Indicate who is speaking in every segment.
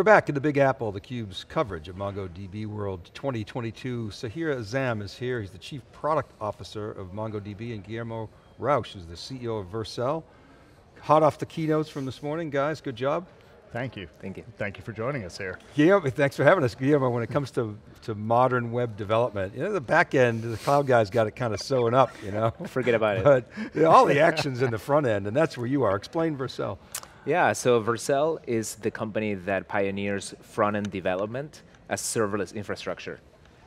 Speaker 1: We're back in the Big Apple, theCUBE's coverage of MongoDB World 2022. Sahir Azam is here, he's the Chief Product Officer of MongoDB, and Guillermo Rauch is the CEO of Vercel. Hot off the keynotes from this morning, guys, good job.
Speaker 2: Thank you.
Speaker 3: Thank you.
Speaker 2: Thank you for joining us here.
Speaker 1: Guillermo, thanks for having us. Guillermo, when it comes to, to modern web development, you know, the back end, the cloud guys got it kind of sewn up, you know?
Speaker 3: Forget about it.
Speaker 1: But you know, all the action's in the front end, and that's where you are. Explain Vercel.
Speaker 3: Yeah, so Vercel is the company that pioneers front-end development as serverless infrastructure.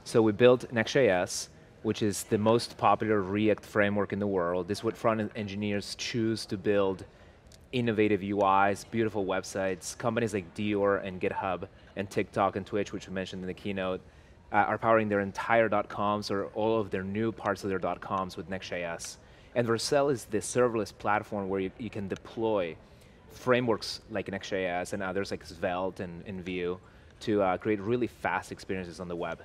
Speaker 3: So we built Next.js, which is the most popular React framework in the world. This is what front-end engineers choose to build innovative UIs, beautiful websites. Companies like Dior and GitHub and TikTok and Twitch, which we mentioned in the keynote, uh, are powering their entire .coms or all of their new parts of their .coms with Next.js. And Vercel is the serverless platform where you, you can deploy frameworks like Next.js and others like Svelte and, and Vue to uh, create really fast experiences on the web.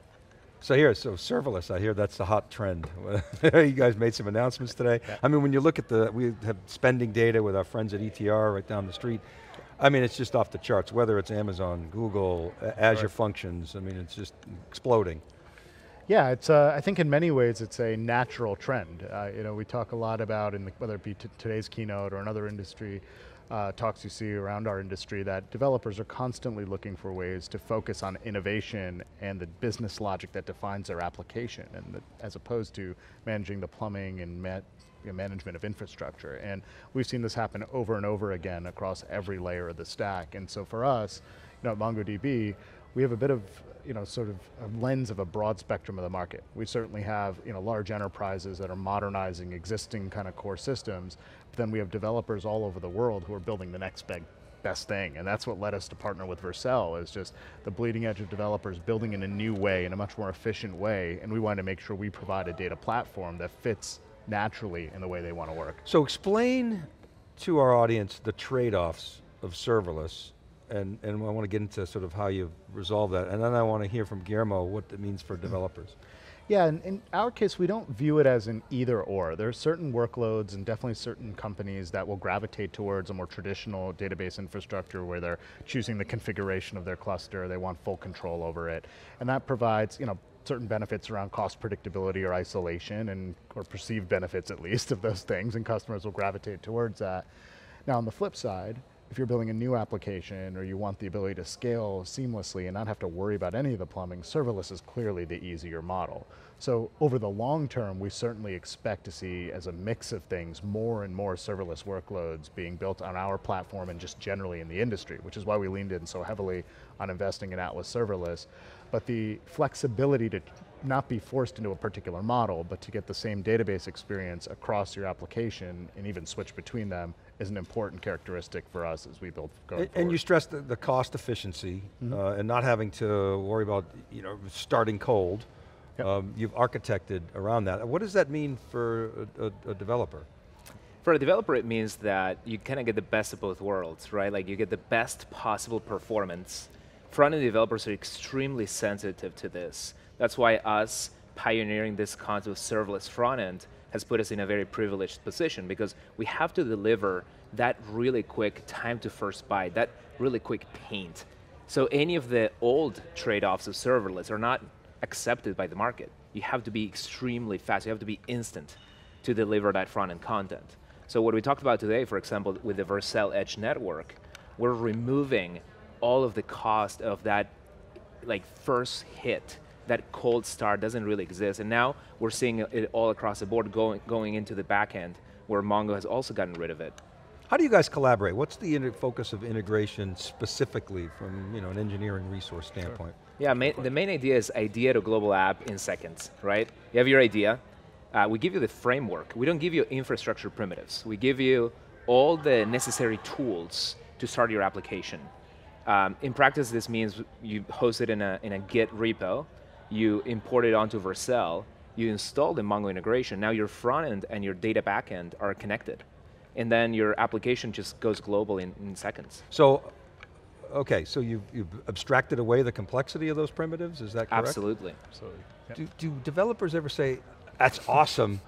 Speaker 1: So here, so serverless, I hear that's the hot trend. you guys made some announcements today. Yeah. I mean, when you look at the, we have spending data with our friends at ETR right down the street. I mean, it's just off the charts, whether it's Amazon, Google, Azure right. Functions, I mean, it's just exploding.
Speaker 2: Yeah, it's. Uh, I think in many ways it's a natural trend. Uh, you know, we talk a lot about in the, whether it be today's keynote or another industry uh, talks you see around our industry that developers are constantly looking for ways to focus on innovation and the business logic that defines their application, and the, as opposed to managing the plumbing and ma management of infrastructure. And we've seen this happen over and over again across every layer of the stack. And so for us, you know, at MongoDB, we have a bit of you know, sort of a lens of a broad spectrum of the market. We certainly have you know, large enterprises that are modernizing existing kind of core systems, but then we have developers all over the world who are building the next big best thing, and that's what led us to partner with Vercel, is just the bleeding edge of developers building in a new way, in a much more efficient way, and we wanted to make sure we provide a data platform that fits naturally in the way they want to work.
Speaker 1: So explain to our audience the trade-offs of serverless and, and I want to get into sort of how you resolve that, and then I want to hear from Guillermo what it means for developers.
Speaker 2: Yeah, in, in, our case, we don't view it as an either or. There are certain workloads and definitely certain companies that will gravitate towards a more traditional database infrastructure where they're choosing the configuration of their cluster, they want full control over it. And that provides, you know, certain benefits around cost predictability or isolation, and or perceived benefits at least of those things, and customers will gravitate towards that. Now on the flip side, if you're building a new application or you want the ability to scale seamlessly and not have to worry about any of the plumbing, serverless is clearly the easier model. So over the long term, we certainly expect to see, as a mix of things, more and more serverless workloads being built on our platform and just generally in the industry, which is why we leaned in so heavily on investing in Atlas Serverless. But the flexibility to not be forced into a particular model, but to get the same database experience across your application and even switch between them is an important characteristic for us as we build going
Speaker 1: and, and you stressed the, the cost efficiency mm -hmm. uh, and not having to worry about you know, starting cold. Yep. Um, you've architected around that. What does that mean for a, a, a developer?
Speaker 3: For a developer, it means that you kind of get the best of both worlds, right? Like you get the best possible performance. Front-end developers are extremely sensitive to this. That's why us pioneering this concept of serverless front-end has put us in a very privileged position because we have to deliver that really quick time to first byte, that really quick paint. So any of the old trade-offs of serverless are not accepted by the market. You have to be extremely fast, you have to be instant to deliver that front-end content. So what we talked about today, for example, with the Vercel Edge network, we're removing all of the cost of that like first hit that cold start doesn't really exist. And now we're seeing it all across the board going, going into the back end where Mongo has also gotten rid of it.
Speaker 1: How do you guys collaborate? What's the focus of integration specifically from you know, an engineering resource standpoint? Sure.
Speaker 3: Yeah, main, the main idea is idea to global app in seconds, right? You have your idea, uh, we give you the framework. We don't give you infrastructure primitives. We give you all the necessary tools to start your application. Um, in practice, this means you host it in a, in a Git repo, you import it onto Vercel, you install the Mongo integration, now your front end and your data backend are connected. And then your application just goes global in, in seconds.
Speaker 1: So, okay, so you've, you've, abstracted away the complexity of those primitives, is that correct?
Speaker 3: Absolutely.
Speaker 1: Absolutely. Yep. Do, do developers ever say, that's awesome,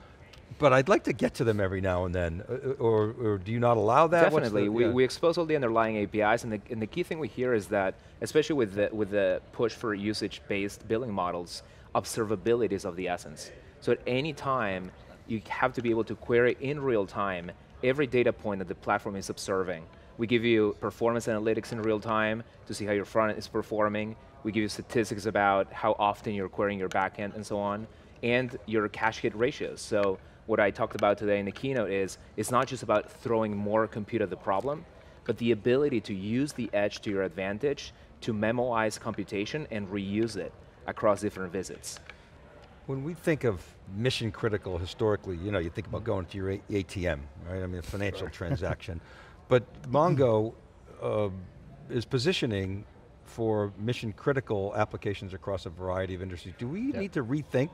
Speaker 1: but I'd like to get to them every now and then, uh, uh, or, or do you not allow that?
Speaker 3: Definitely,
Speaker 1: the-
Speaker 3: we,
Speaker 1: yeah.
Speaker 3: we expose all the underlying APIs, and the, and the key thing we hear is that, especially with the, with the push for usage-based billing models, observability is of the essence. So at any time, you have to be able to query in real time every data point that the platform is observing. We give you performance analytics in real time to see how your front end is performing. We give you statistics about how often you're querying your backend and so on, and your cache hit ratios. So what I talked about today in the keynote is, it's not just about throwing more compute at the problem, but the ability to use the edge to your advantage to memoize computation and reuse it across different visits.
Speaker 1: When we think of mission critical historically, you know, you think about going to your ATM, right? I mean, a financial transaction. But Mongo uh, is positioning for mission critical applications across a variety of industries. Do we
Speaker 2: Yeah.
Speaker 1: need to rethink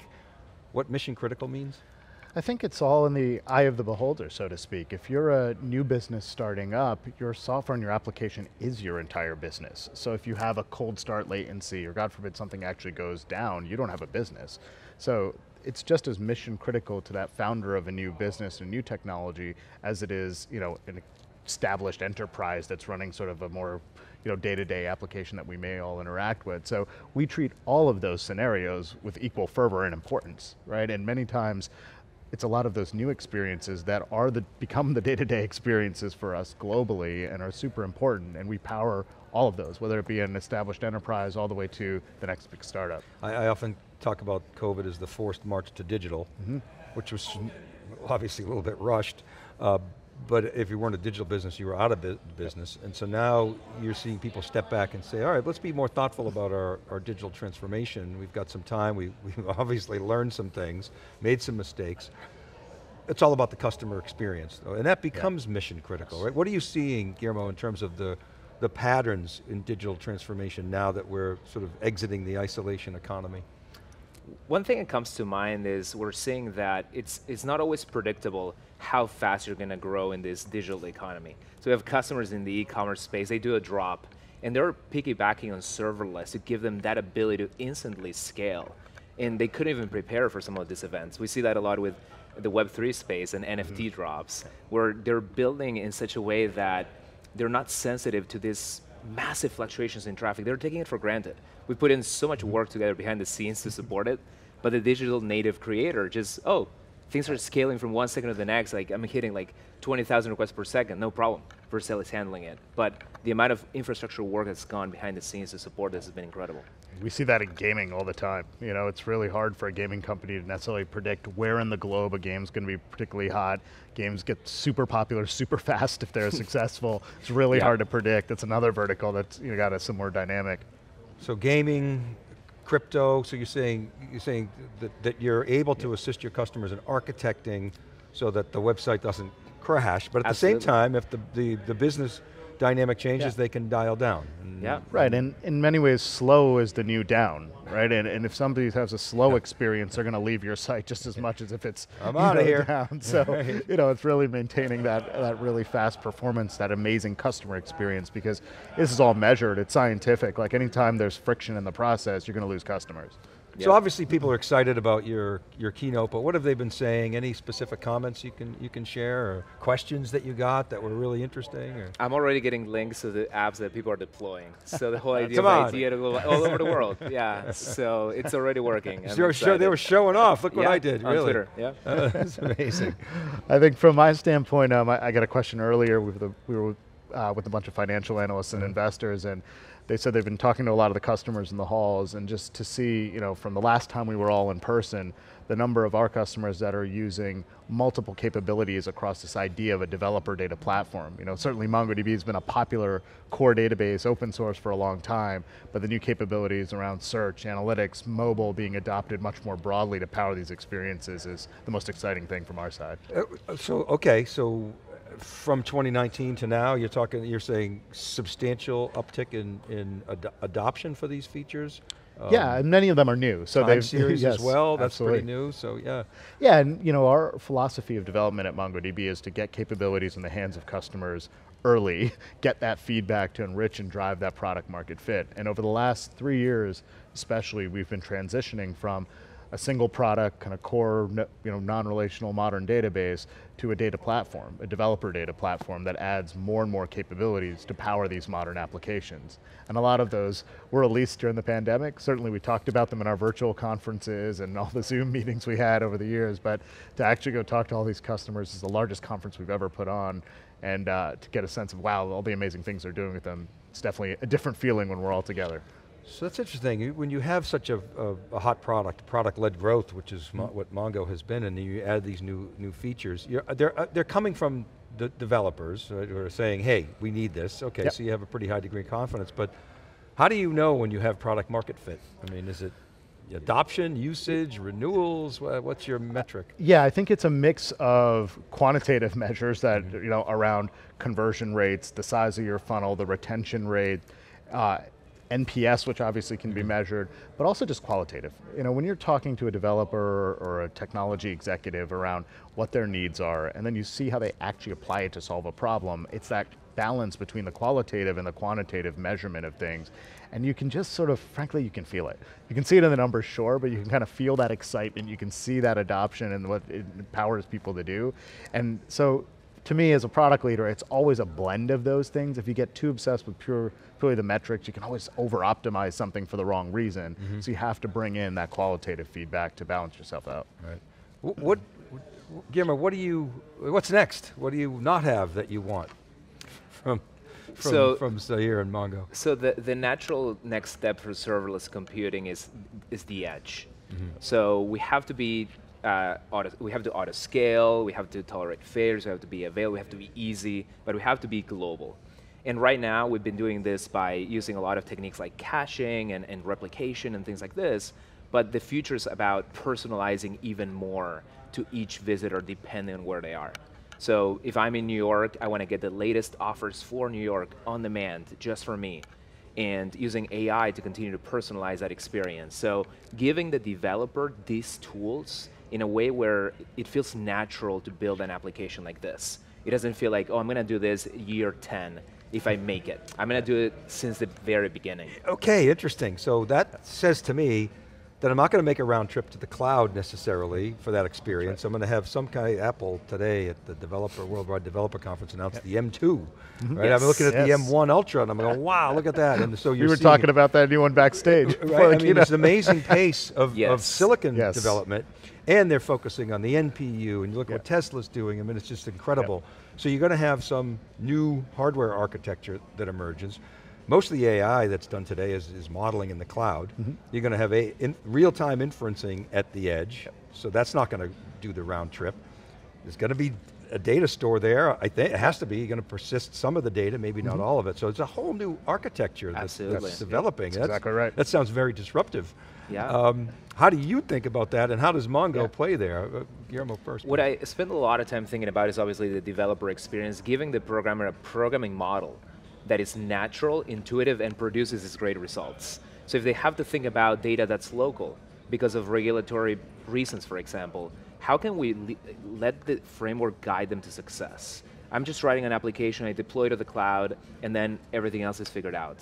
Speaker 1: what mission critical means?
Speaker 2: I think it's all in the eye of the beholder, so to speak. If you're a new business starting up, your software and your application is your entire business. So if you have a cold start latency, or God forbid something actually goes down, you don't have a business. So it's just as mission critical to that founder of a new business and new technology as it is, you know, an established enterprise that's running sort of a more you know, day-to-day application that we may all interact with. So we treat all of those scenarios with equal fervor and importance, right? And many times, it's a lot of those new experiences that are the become the day-to-day experiences for us globally and are super important, and we power all of those, whether it be an established enterprise all the way to the next big startup.
Speaker 1: I, I often talk about COVID as the forced march to digital, which was obviously a little bit rushed. Uh, but if you weren't a digital business, you were out of bu- business. And so now you're seeing people step back and say, all right, let's be more thoughtful about our, our digital transformation. We've got some time, we, we've obviously learned some things, made some mistakes. It's all about the customer experience, though, and that becomes mission critical, right? What are you seeing, Guillermo, in terms of the, the patterns in digital transformation now that we're sort of exiting the isolation economy?
Speaker 3: One thing that comes to mind is we're seeing that it's, it's not always predictable how fast you're going to grow in this digital economy. So we have customers in the e-commerce space, they do a drop, and they're piggybacking on serverless to give them that ability to instantly scale. And they couldn't even prepare for some of these events. We see that a lot with the Web3 space and NFT mm-hmm. drops, where they're building in such a way that they're not sensitive to these massive fluctuations in traffic. They're taking it for granted. We put in so much work together behind the scenes to support it, but the digital native creator just, oh, things are scaling from one second to the next. Like I'm hitting like 20,000 requests per second, no problem. Vercel is handling it. But the amount of infrastructure work that's gone behind the scenes to support this has been incredible.
Speaker 2: We see that in gaming all the time. You know, it's really hard for a gaming company to necessarily predict where in the globe a game's going to be particularly hot. Games get super popular super fast if they're successful. It's really
Speaker 3: Yeah.
Speaker 2: hard to predict. It's another vertical that's you know, got a similar dynamic.
Speaker 1: So gaming, crypto, so you're saying, you're saying that, that you're able to assist your customers in architecting so that the website doesn't crash, but at the same time, if the, the, the business dynamic changes,
Speaker 2: Yeah.
Speaker 1: they can dial down.
Speaker 3: Yeah.
Speaker 2: Right, and in many ways, slow is the new down, right? And, and if somebody has a slow experience, they're going to leave your site just as much as if it's
Speaker 1: I'm out
Speaker 2: of
Speaker 1: here.
Speaker 2: Down. So
Speaker 1: Right.
Speaker 2: you know, it's really maintaining that that really fast performance, that amazing customer experience, because this is all measured. It's scientific. Like anytime there's friction in the process, you're going to lose customers.
Speaker 1: So obviously people are excited about your, your keynote, but what have they been saying? Any specific comments you can, you can share, or questions that you got that were really interesting? Or?
Speaker 3: I'm already getting links to the apps that people are deploying. So the whole idea of idea to go all over the world. Yeah, so it's already working. I'm
Speaker 1: They were, show, they were showing off, look what
Speaker 3: Yeah,
Speaker 1: I did,
Speaker 3: on
Speaker 1: really.
Speaker 3: Twitter, yeah.
Speaker 1: That's amazing.
Speaker 2: I think from my standpoint, um, I, I got a question earlier. With the, we were uh, with a bunch of financial analysts and investors, and they said they've been talking to a lot of the customers in the halls, and just to see, you know, from the last time we were all in person, the number of our customers that are using multiple capabilities across this idea of a developer data platform. You know, certainly MongoDB has been a popular core database, open source for a long time, but the new capabilities around search, analytics, mobile being adopted much more broadly to power these experiences is the most exciting thing from our side.
Speaker 1: Uh, So, okay, so from 2019 to now, you're talking, you're saying substantial uptick in, in ad adoption for these features?
Speaker 2: Yeah, um, and many of them are new. So
Speaker 1: Time series as well, that's
Speaker 2: absolutely.
Speaker 1: pretty new, so yeah.
Speaker 2: Yeah, and you know our philosophy of development at MongoDB is to get capabilities in the hands of customers early, get that feedback to enrich and drive that product market fit. And over the last three years, especially, we've been transitioning from a single product, kind of core, you know, non-relational modern database to a data platform, a developer data platform that adds more and more capabilities to power these modern applications. And a lot of those were released during the pandemic. Certainly we talked about them in our virtual conferences and all the Zoom meetings we had over the years, but to actually go talk to all these customers is the largest conference we've ever put on, and uh, to get a sense of, wow, all the amazing things they're doing with them, it's definitely a different feeling when we're all together.
Speaker 1: So that's interesting. When you have such a, a, a hot product, product-led growth, which is mm what Mongo has been, and you add these new new features, they're uh, they're coming from the developers right, who are saying, "Hey, we need this." Okay, yep. so you have a pretty high degree of confidence, but how do you know when you have product market fit? I mean, is it adoption, usage, renewals? What's your metric?
Speaker 2: Yeah, I think it's a mix of quantitative measures that mm -hmm. you know around conversion rates, the size of your funnel, the retention rate. Uh, NPS, which obviously can be mm-hmm. measured, but also just qualitative. You know, when you're talking to a developer or a technology executive around what their needs are, and then you see how they actually apply it to solve a problem, it's that balance between the qualitative and the quantitative measurement of things. And you can just sort of, frankly, you can feel it. You can see it in the numbers, sure, but you can kind of feel that excitement, you can see that adoption and what it empowers people to do. And so to me as a product leader, it's always a blend of those things. If you get too obsessed with pure, purely the metrics, you can always over optimize something for the wrong reason. Mm -hmm. So you have to bring in that qualitative feedback to balance yourself out.
Speaker 1: Right. What, what Guillermo, what do you, what's next? What do you not have that you want from, from, so, from Sahir and Mongo?
Speaker 3: So the, the natural next step for serverless computing is, is the edge. Mm -hmm. So we have to be uh, auto, we have to auto scale, we have to tolerate failures, we have to be available, we have to be easy, but we have to be global. And right now, we've been doing this by using a lot of techniques like caching and, and replication and things like this, but the future is about personalizing even more to each visitor depending on where they are. So if I'm in New York, I want to get the latest offers for New York on demand, just for me and using AI to continue to personalize that experience. So giving the developer these tools in a way where it feels natural to build an application like this. It doesn't feel like, oh, I'm going to do this year 10 if I make it. I'm going to do it since the very beginning.
Speaker 1: Okay, interesting. So that says to me that I'm not going to make a round trip to the cloud necessarily for that experience. Right. I'm going to have some kind of Apple today at the developer Worldwide Developer Conference announced yep. the M2. Mm -hmm. Right, yes, I'm looking at yes. the M1 Ultra and I'm going, wow, look at that. And so you
Speaker 2: were talking about that new one backstage.
Speaker 1: Right, I mean, it's an amazing pace of, yes. of silicon development and they're focusing on the NPU, and you look at what Tesla's doing, I mean, it's just incredible. So you're going to have some new hardware architecture that emerges. Most of the AI that's done today is, is modeling in the cloud. Mm -hmm. You're going to have a in, real-time inferencing at the edge, yep. so that's not going to do the round trip. There's going to be a data store there. I think it has to be. You're going to persist some of the data, maybe not mm -hmm. all of it. So it's a whole new architecture that's, that's, developing.
Speaker 2: That's, that's, exactly right.
Speaker 1: That sounds very disruptive.
Speaker 3: Yeah.
Speaker 1: Um, how do you think about that and how does Mongo yeah. play there? Uh, Guillermo first.
Speaker 3: What I spend a lot of time thinking about is obviously the developer experience, giving the programmer a programming model that is natural, intuitive, and produces these great results. So if they have to think about data that's local, because of regulatory reasons, for example, how can we let the framework guide them to success? I'm just writing an application, I deploy to the cloud, and then everything else is figured out.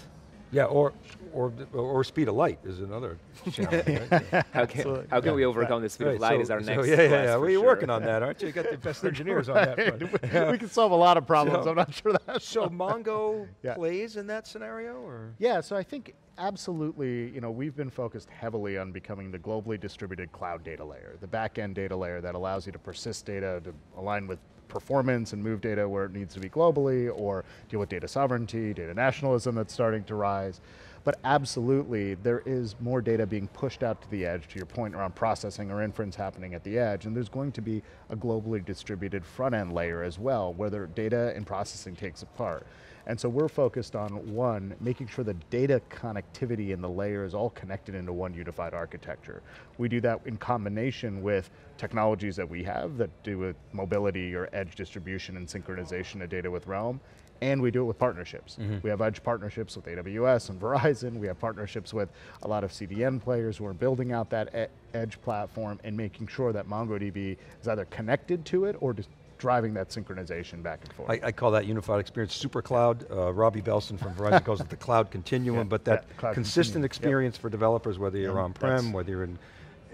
Speaker 1: Yeah, or or or speed of light is another challenge.
Speaker 3: Right? how can, how can yeah. we overcome the speed right. of light so, is our so next
Speaker 1: Yeah, yeah, yeah.
Speaker 3: Well,
Speaker 1: you're
Speaker 3: sure.
Speaker 1: working on that, aren't you? You got the best engineers on that front.
Speaker 2: we can solve a lot of problems, so, I'm not sure that.
Speaker 1: So Mongo yeah. plays in that scenario? or?
Speaker 2: Yeah, so I think absolutely, you know, we've been focused heavily on becoming the globally distributed cloud data layer, the back-end data layer that allows you to persist data to align with performance and move data where it needs to be globally, or deal with data sovereignty, data nationalism that's starting to rise. But absolutely, there is more data being pushed out to the edge, to your point around processing or inference happening at the edge, and there's going to be a globally distributed front-end layer as well, where the data and processing takes apart. And so we're focused on one, making sure the data connectivity in the layer is all connected into one unified architecture. We do that in combination with technologies that we have that do with mobility or edge distribution and synchronization of data with Realm, and we do it with partnerships. Mm -hmm. We have edge partnerships with AWS and Verizon, we have partnerships with a lot of CDN players who are building out that edge platform and making sure that MongoDB is either connected to it or just driving that synchronization back and forth.
Speaker 1: I, I call that unified experience super cloud. Uh, Robbie Belson from Verizon calls it the cloud continuum, yeah, but that consistent continuum. experience yep. for developers, whether you're on-prem, whether you're in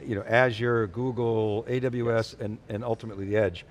Speaker 1: you know, Azure, Google, AWS, and, and ultimately the edge.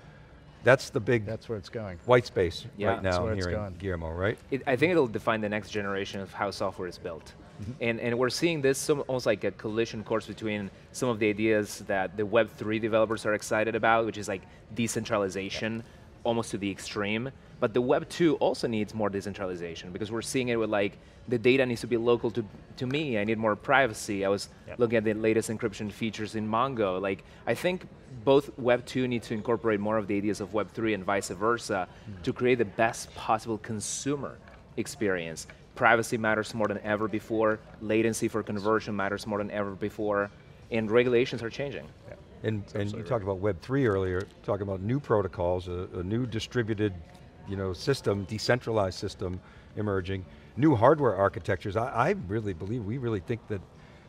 Speaker 1: That's the big
Speaker 2: That's where it's going.
Speaker 1: white space
Speaker 3: Yeah.
Speaker 1: right now
Speaker 2: where
Speaker 1: I'm hearing. Guillermo, right?
Speaker 3: It, I think it'll define the next generation of how software is built.
Speaker 1: Mm-hmm.
Speaker 3: And, and we're seeing this some, almost like a collision course between some of the ideas that the Web3 developers are excited about, which is like decentralization almost to the extreme. But the Web2 also needs more decentralization because we're seeing it with like, the data needs to be local to, to me, I need more privacy. I was
Speaker 2: Yep.
Speaker 3: looking at the latest encryption features in Mongo. Like, I think both Web2 need to incorporate more of the ideas of Web3 and vice versa mm. to create the best possible consumer experience. Privacy matters more than ever before, latency for conversion matters more than ever before, and regulations are changing.
Speaker 1: And, and you talked about Web3 earlier, talking about new protocols, a, a new distributed you know, system, decentralized system emerging, new hardware architectures. I, I really believe, we really think that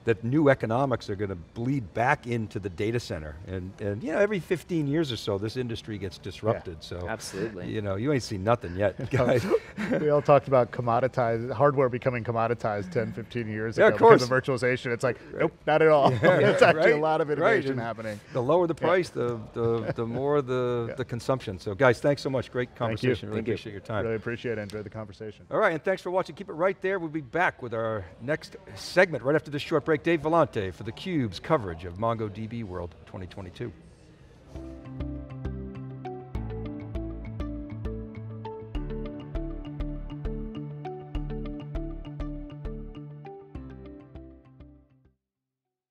Speaker 1: that new economics are going to bleed back into the data center. And, and you know, every 15 years or so, this industry gets disrupted. So
Speaker 3: Absolutely.
Speaker 1: You know, you ain't seen nothing yet, guys.
Speaker 2: we all talked about commoditized, hardware becoming commoditized 10, 15 years
Speaker 1: Yeah,
Speaker 2: ago
Speaker 1: of course.
Speaker 2: because of virtualization. It's like, nope, not at all. it's actually
Speaker 1: right,
Speaker 2: a lot of innovation
Speaker 1: and
Speaker 2: happening.
Speaker 1: The lower the price, the, the, the more the,
Speaker 2: Yeah.
Speaker 1: the consumption. So guys, thanks so much. Great conversation.
Speaker 2: Thank you.
Speaker 1: conversation. Really
Speaker 3: Thank you.
Speaker 1: appreciate your time.
Speaker 2: Really appreciate it, enjoyed the conversation.
Speaker 1: All right, and thanks for watching. Keep it right there. We'll be back with our next segment right after this short break. Dave Vellante for theCUBE's coverage of MongoDB World 2022.